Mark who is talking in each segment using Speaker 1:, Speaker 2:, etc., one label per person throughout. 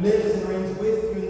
Speaker 1: lives and reigns with you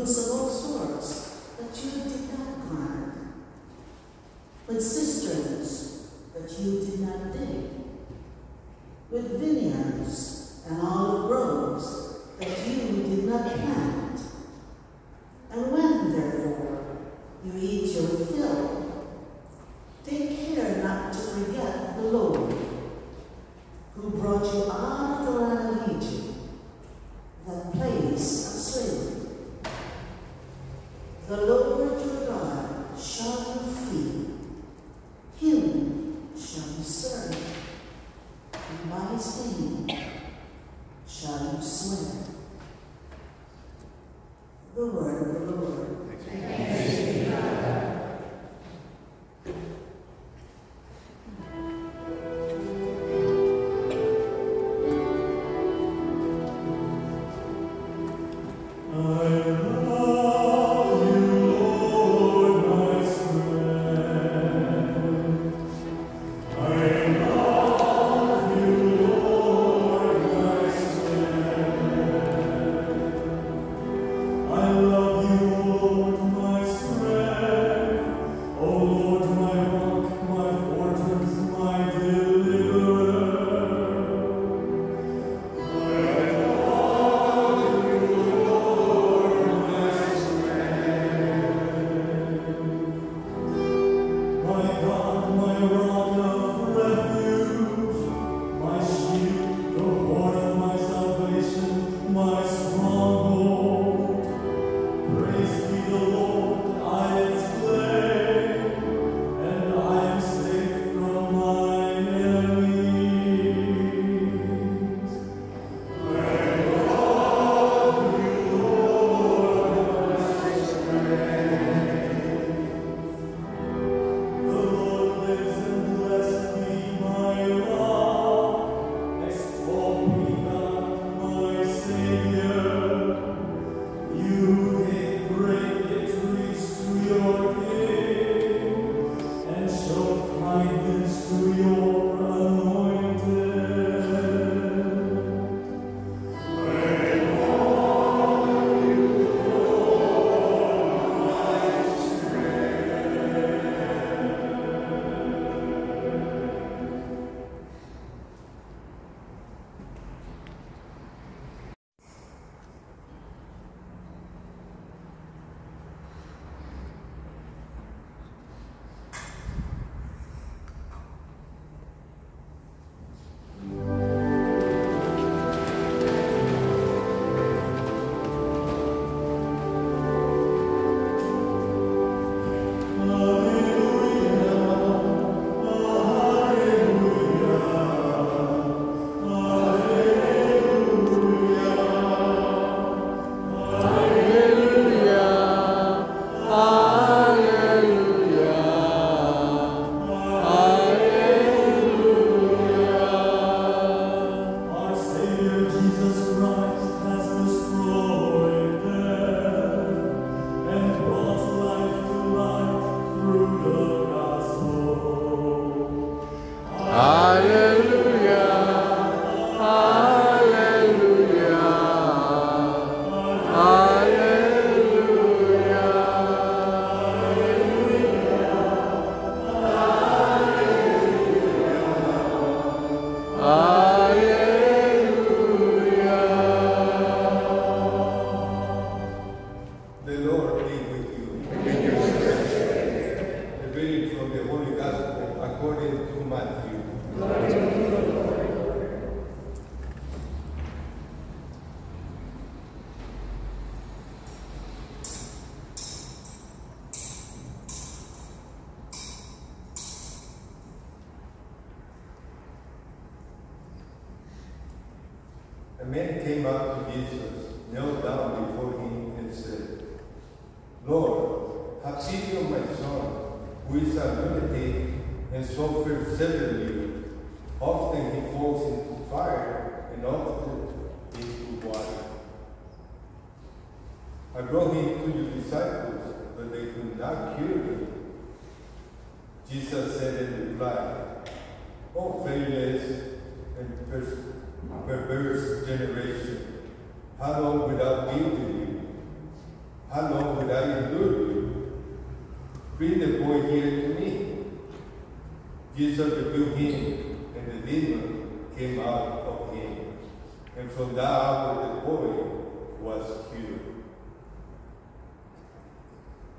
Speaker 1: news of
Speaker 2: all sorts that you did not plant, with cisterns that you did not dig,
Speaker 3: with vineyards and olive groves that you did not plant.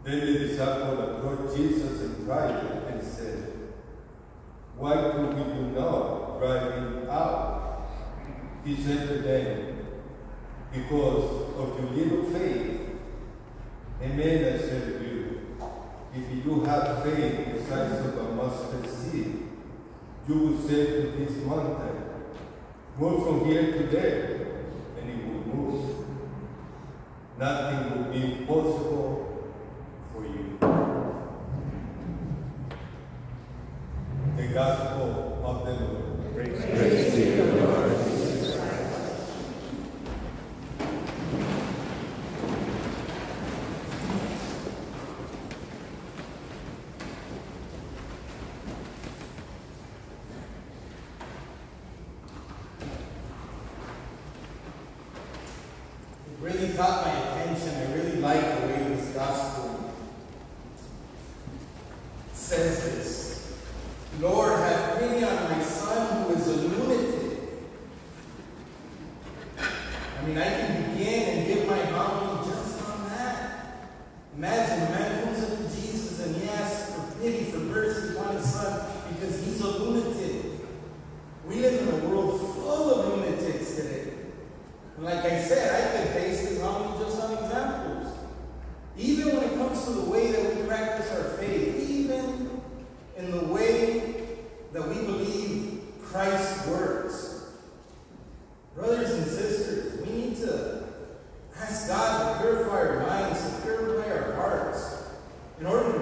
Speaker 4: Then the disciple approached Jesus and cried and said, Why could we do not drive him out? He said to them, Because of your little faith. Amen, I said to you, if you have faith the size of a mustard seed, you will say to this mountain, Move from here to there, and it will move. Nothing will be impossible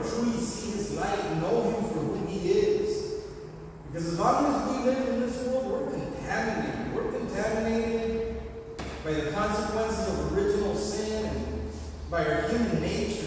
Speaker 5: can truly see his light know him for who he is. Because as long as we live in this world, we're contaminated. We're contaminated by the consequences of original sin and by our human nature.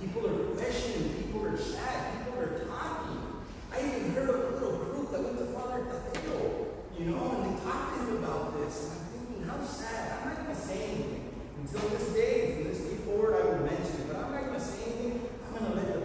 Speaker 5: People are questioning. People are sad. People are talking. I even heard of a little group that went to Father Tadeo, you know, and they talked to him about this. And I'm thinking, how sad. I'm not going to say anything. Until this day, from this day forward, I will mention it. But I'm not going to say anything. I'm going to let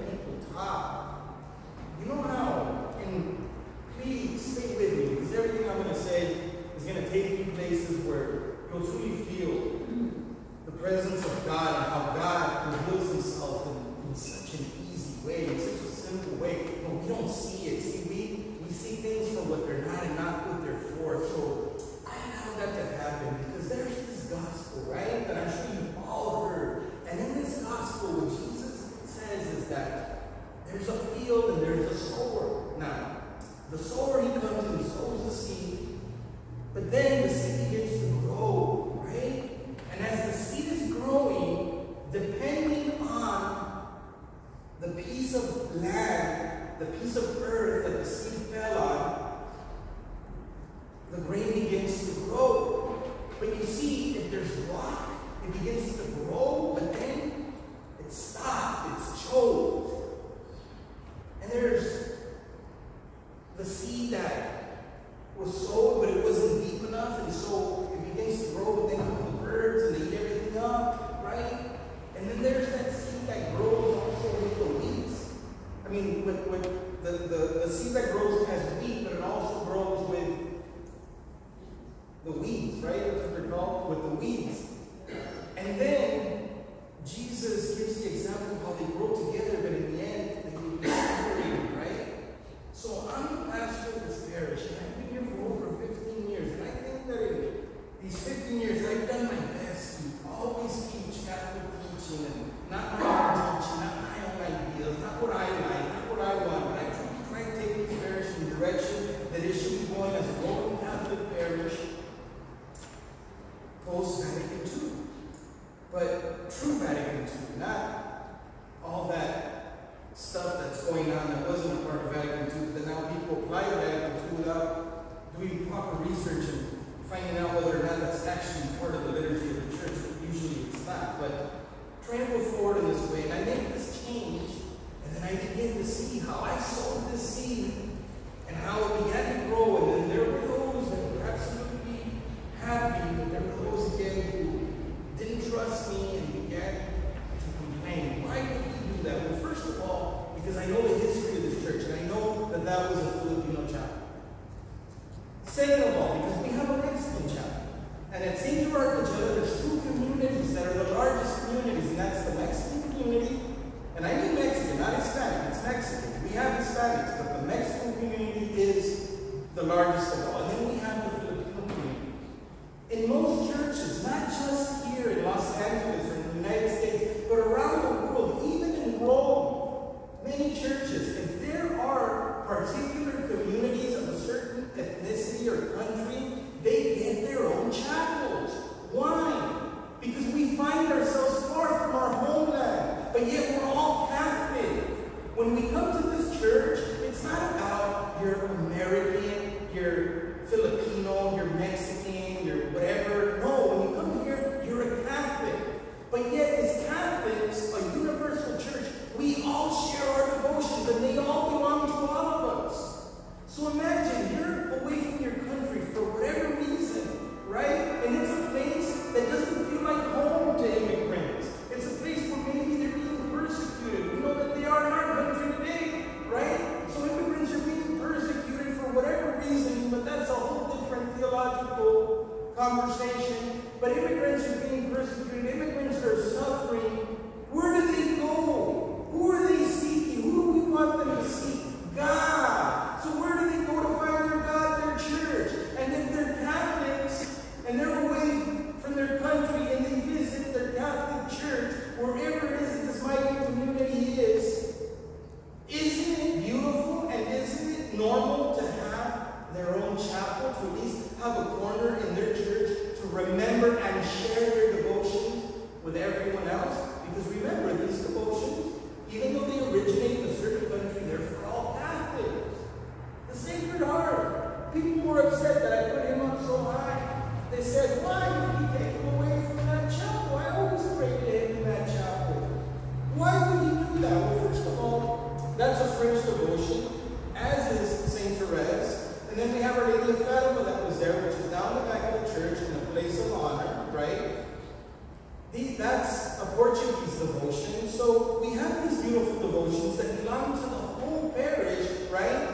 Speaker 5: to the whole parish, right?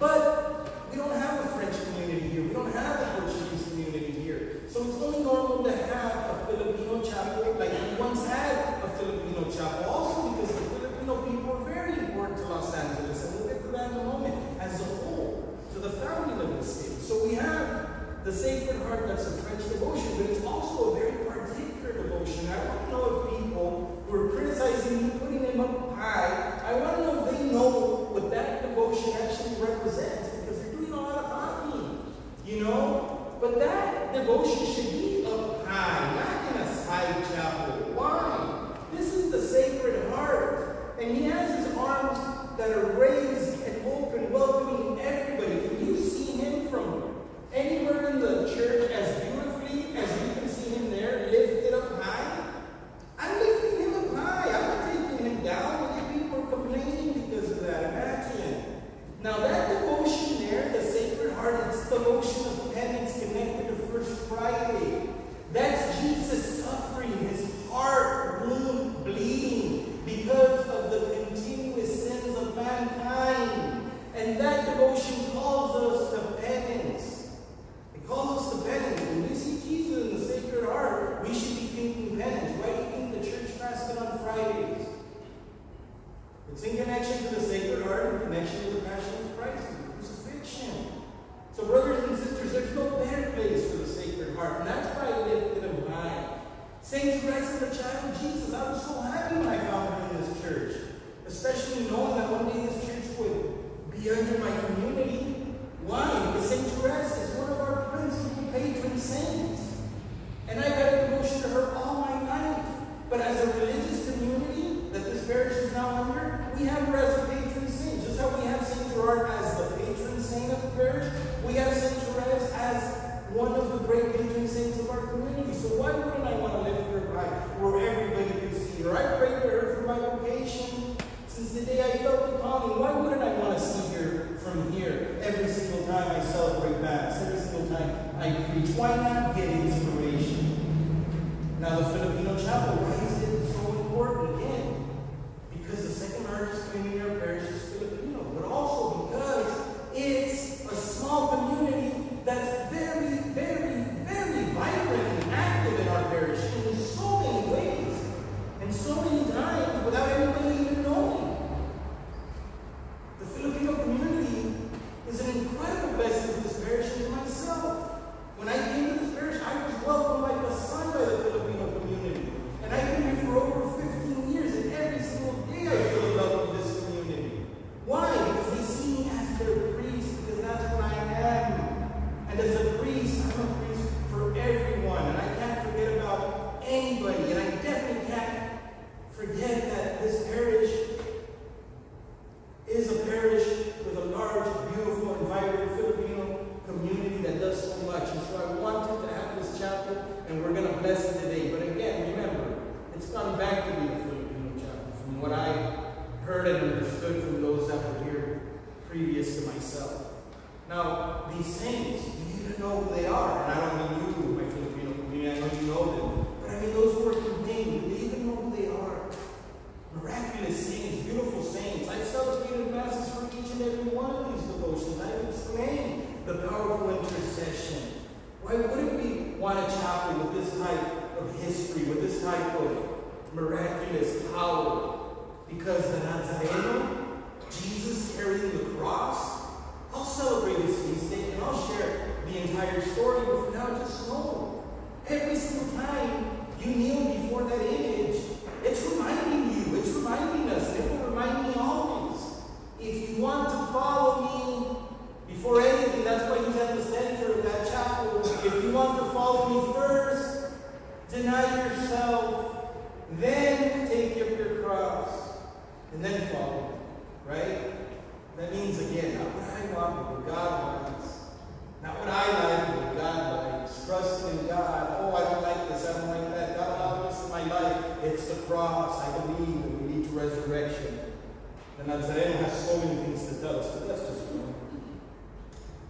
Speaker 5: But we don't have a French community here. We don't have a Portuguese community here. So it's only normal to have a Filipino chapel, like we once had a Filipino chapel, also because the Filipino people are very important to Los Angeles, and we'll get to that in a moment, as a whole, to the founding of the city. So we have the Sacred Heart that's a Now, these saints, you need to know who they are. And I don't mean you, my Filipino community, I know you know them. But I mean those who are contained, do they even know who they are? Miraculous saints, beautiful saints. I've celebrated masses for each and every one of these devotions. I've explained the powerful intercession. Why wouldn't we want a chapel with this type of history, with this type of miraculous power? Because the Nazareno, Jesus carrying the cross, I'll celebrate his feast day and I'll share the entire story, but for now, just know every single time you kneel before that image, it's reminding you, it's reminding us, and it will remind me always. If you want to follow me before anything, that's why he's at the center of that chapel. If you want to follow me first, deny yourself, then take up your cross, and then follow me. Right? That means again, not what I want, but what God wants. Not what I like, but what God likes. Trust in God. Oh, I don't like this, I don't like that. God allowed this in my life. It's the cross. I believe and we need to resurrection. The Nazareno has so many things to tell us, but that's just one.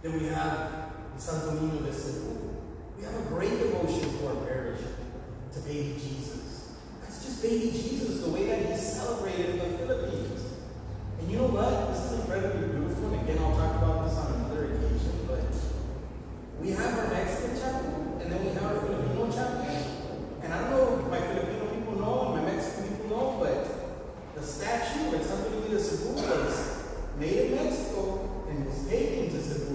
Speaker 5: Then we have Santo Niño de Cebu. We have a great devotion to our parish, to baby Jesus. That's just baby Jesus, the way that he's celebrated in the Philippines. And you know what? This is incredibly beautiful. And again, I'll talk about this on another occasion. But we have our Mexican chapel, and then we have our Filipino chapel. And I don't know if my Filipino people know and my Mexican people know, but the statue at Santo Niño de Cebu was made in Mexico and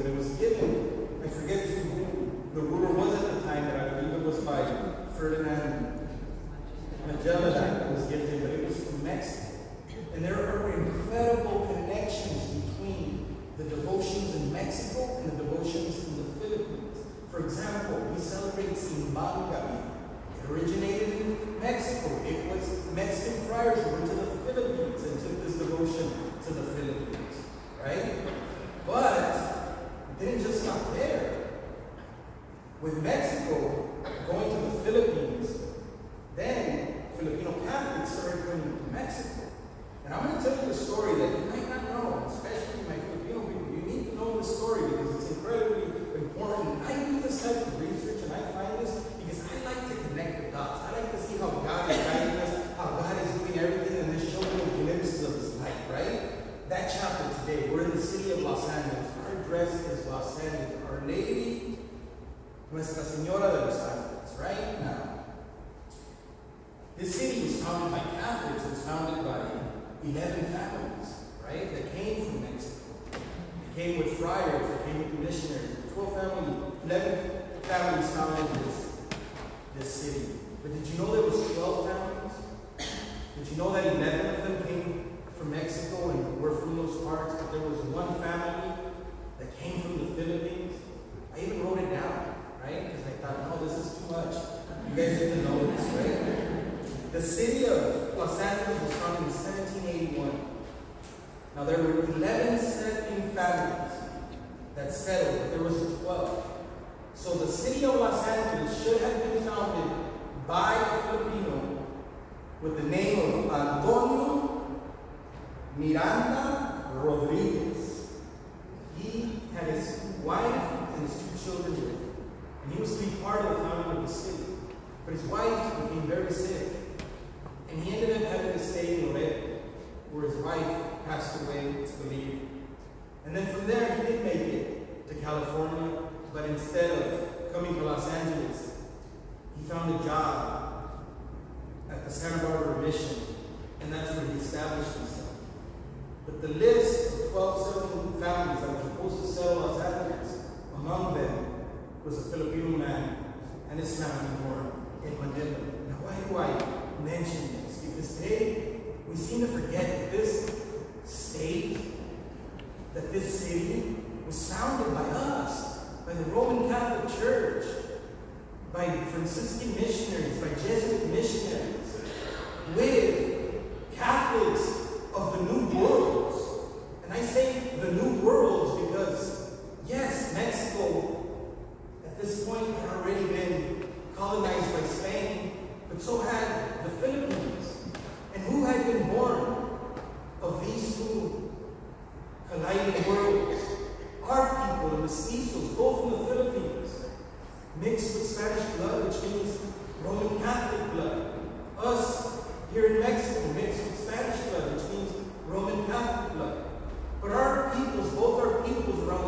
Speaker 5: Angeles. That's settled, there was 12. So the city of Los Angeles should have been founded by a Filipino with the name of Antonio Miranda Rodriguez. He had his wife and his two children with him. And he was to be part of the founding of the city. But his wife became very sick. And he ended up having to stay in Loreto, where his wife passed away to the and then from there, he did make it to California, but instead of coming to Los Angeles, he found a job at the Santa Barbara Mission, and that's where he established himself. But the list of 12 settling families that were supposed to settle Los Angeles, among them was a Filipino man and his family born in Manila. Now, why do I mention this? Because today we seem to forget that this state that this city was founded by us, by the Roman Catholic Church, by Franciscan missionaries, by Jesuit missionaries, with Catholics of the New Worlds. And I say the New Worlds because, yes, Mexico at this point had already been colonized by Spain, but so had the Philippines. And who had been born of these two the native world. Our people, the mestizos, both from the Philippines, mixed with Spanish blood, which means Roman Catholic blood. Us here in Mexico, mixed with Spanish blood, which means Roman Catholic blood. But our peoples, both our peoples around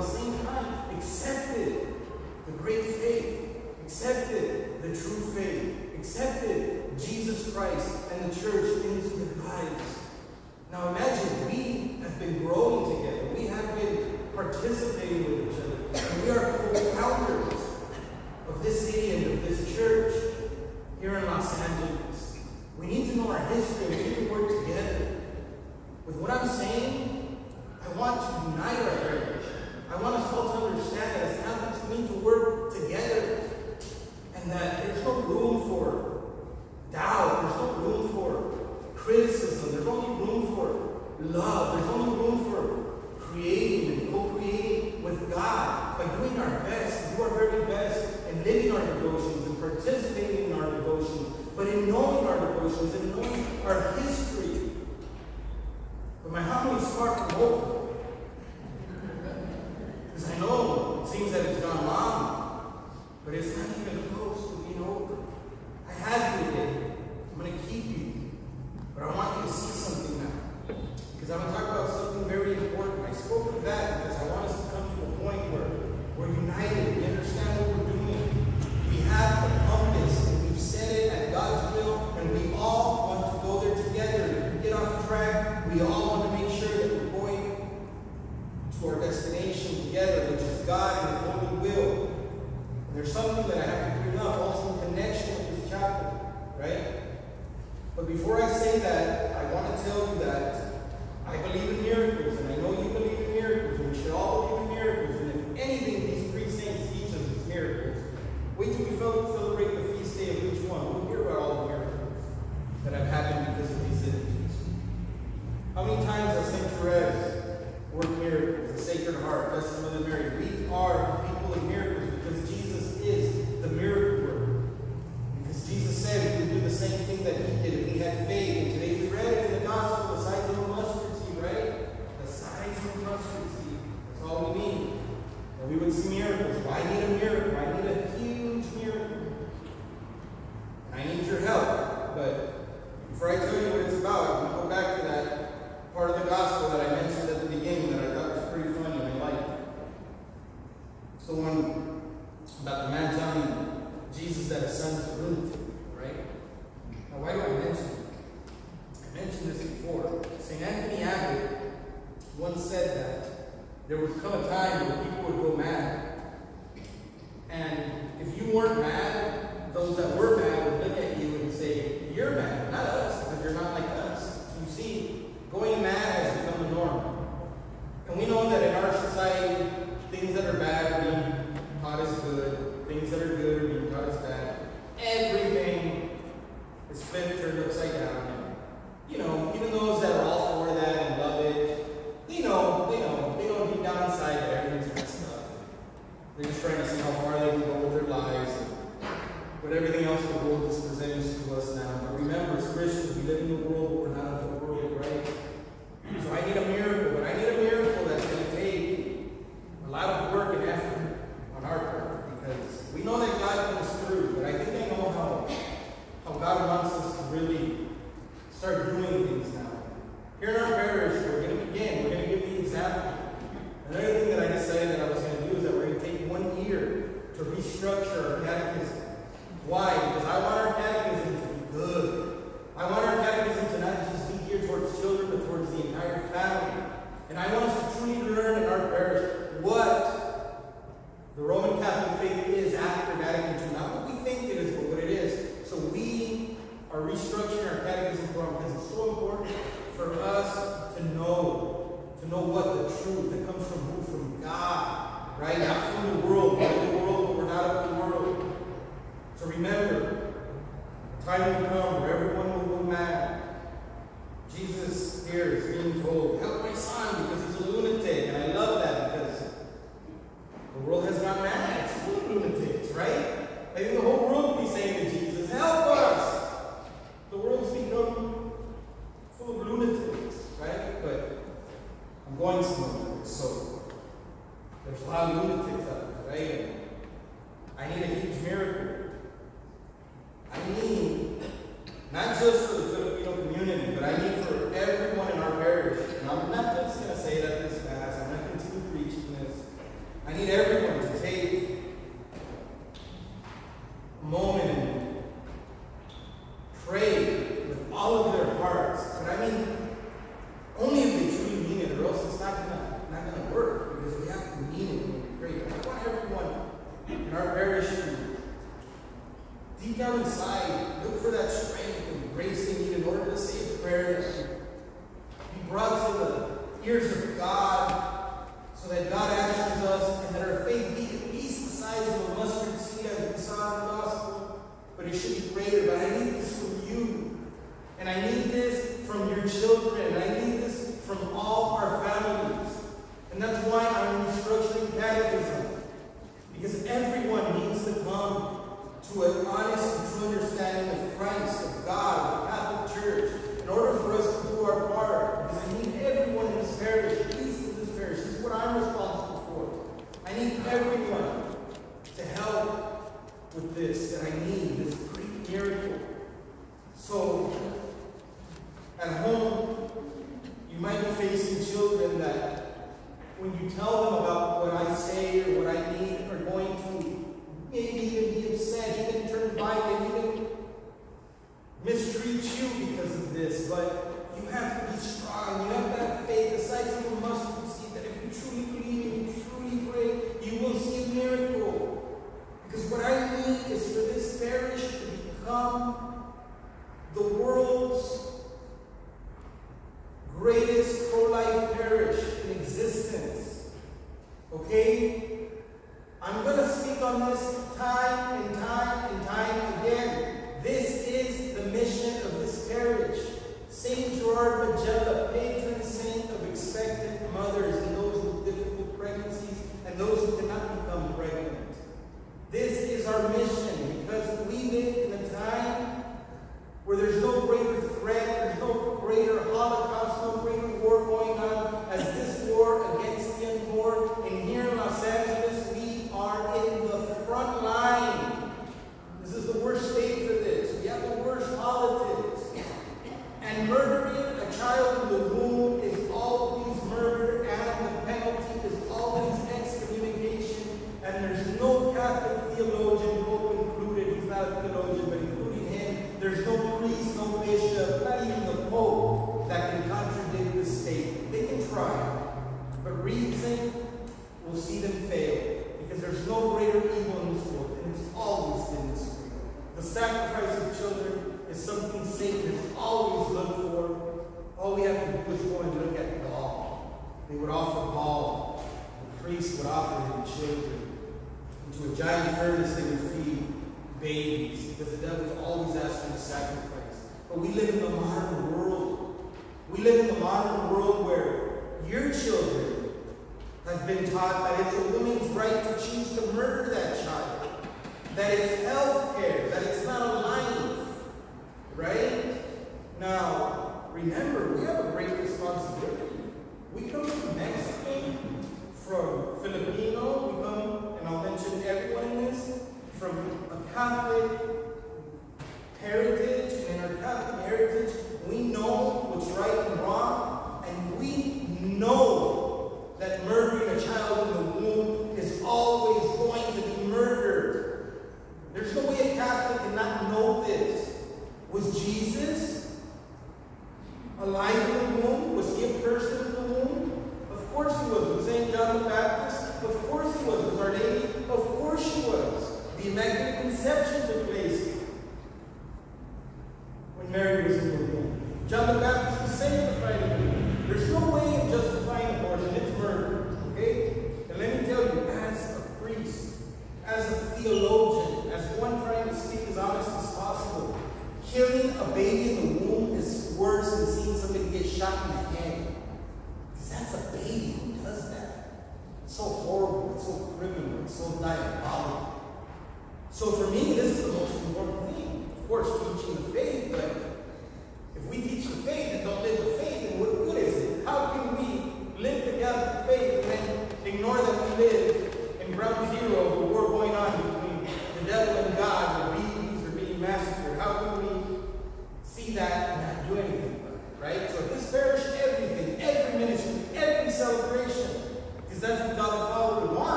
Speaker 5: Deep down inside, look for that strength and grace they need in order to say a prayer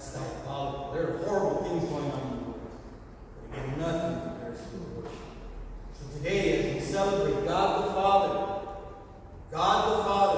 Speaker 5: That's diabolical. There are horrible things going on in the world. But again, nothing compares to the worship. So today, as we celebrate God the Father, God the Father,